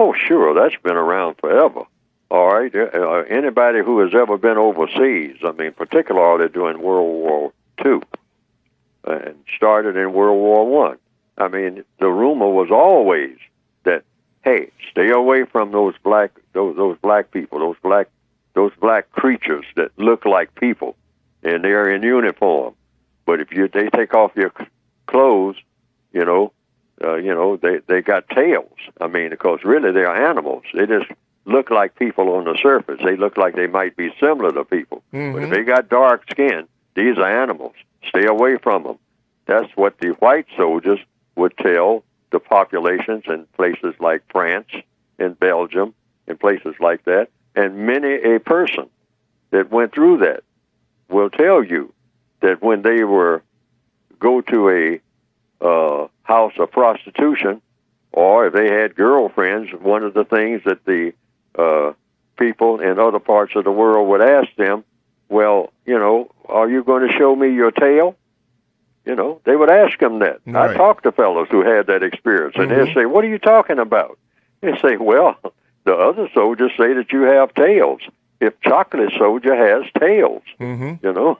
Oh, sure, that's been around forever. All right, uh, anybody who has ever been overseas, I mean, particularly during World War Two, and started in World War One. I. I mean, the rumor was always that hey, stay away from those black those those black people, those black those black creatures that look like people, and they're in uniform. But if you they take off your clothes, you know, uh, you know they they got tails. I mean, because really they are animals. They just look like people on the surface. They look like they might be similar to people, Mm-hmm. but if they got dark skin, these are animals. Stay away from them. That's what the white soldiers would tell the populations in places like France and Belgium and places like that. And many a person that went through that will tell you that when they were go to a uh, house of prostitution, or if they had girlfriends, one of the things that the uh, people in other parts of the world would ask them, well, you know, are you going to show me your tail? You know, they would ask them that. I talked to fellows who had that experience, and they'd say, "What are you talking about?" They say, "Well, the other soldiers say that you have tails. If chocolate soldier has tails, Mm-hmm. you know."